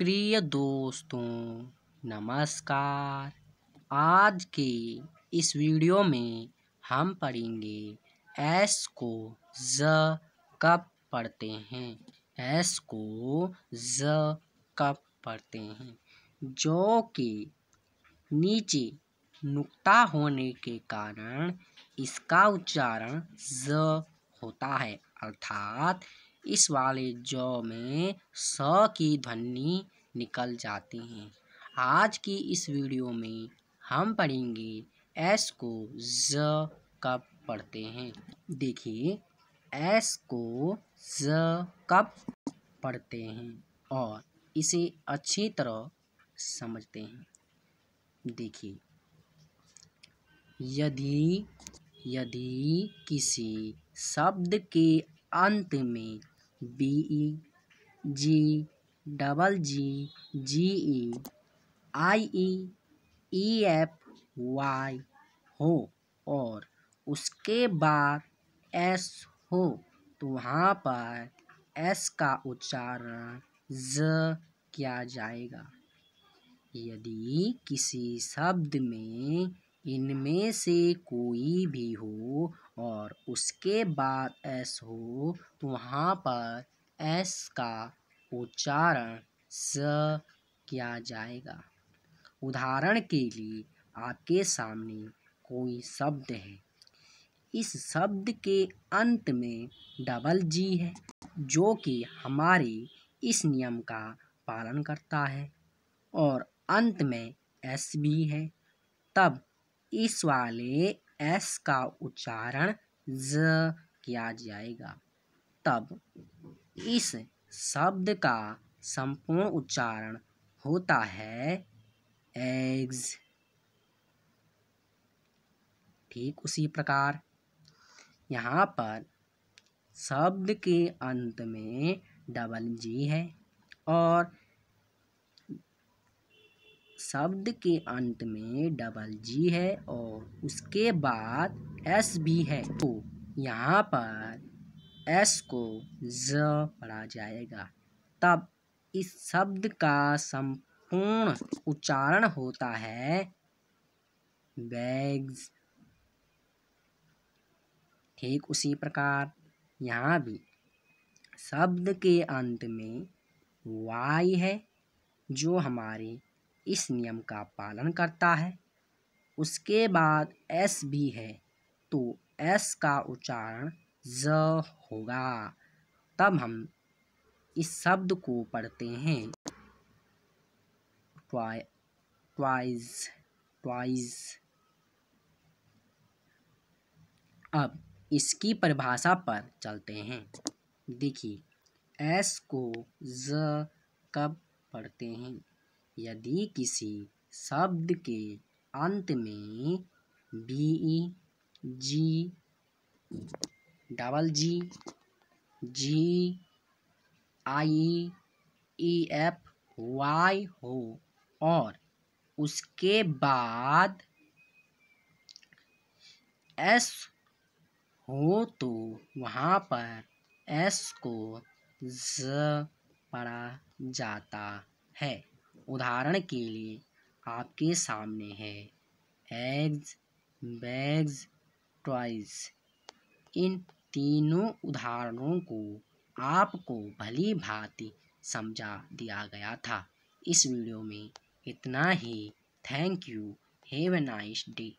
प्रिय दोस्तों नमस्कार। आज के इस वीडियो में हम पढ़ेंगे एस को ज कब पढ़ते हैं। एस को ज कब पढ़ते हैं, जो कि नीचे नुक्ता होने के कारण इसका उच्चारण ज होता है, अर्थात इस वाले जो में स की ध्वनि निकल जाती हैं। आज की इस वीडियो में हम पढ़ेंगे एस को ज कब पढ़ते हैं। देखिए, एस को ज कब पढ़ते हैं और इसे अच्छी तरह समझते हैं। देखिए, यदि यदि किसी शब्द के अंत में B E G double G G E I E E F Y हो और उसके बाद एस हो तो वहाँ पर एस का उच्चारण ज किया जाएगा। यदि किसी शब्द में इनमें से कोई भी हो और उसके बाद एस हो तो वहाँ पर एस का उच्चारण स किया जाएगा। उदाहरण के लिए आपके सामने कोई शब्द है। इस शब्द के अंत में डबल जी है, जो कि हमारे इस नियम का पालन करता है और अंत में एस भी है। तब इस वाले एस का उच्चारण ज किया जाएगा। तब इस शब्द का संपूर्ण उच्चारण होता है एग्स ठीक उसी प्रकार। यहाँ पर शब्द के अंत में डबल जी है और शब्द के अंत में डबल जी है और उसके बाद एस भी है। तो यहाँ पर एस को ज पढ़ा जाएगा। तब इस शब्द का संपूर्ण उच्चारण होता है बैग्स। ठीक उसी प्रकार यहाँ भी शब्द के अंत में वाई है, जो हमारे इस नियम का पालन करता है। उसके बाद एस भी है तो एस का उच्चारण ज होगा। तब हम इस शब्द को पढ़ते हैं। Twice twice. अब इसकी परिभाषा पर चलते हैं। देखिए एस को ज कब पढ़ते हैं? यदि किसी शब्द के अंत में B E G double G G I E F Y हो और उसके बाद एस हो तो वहाँ पर एस को ज पढ़ा जाता है। उदाहरण के लिए आपके सामने है एग्स बैग्स टॉयज इन तीनों उदाहरणों को आपको भली भांति समझा दिया गया था। इस वीडियो में इतना ही। Thank you have a nice day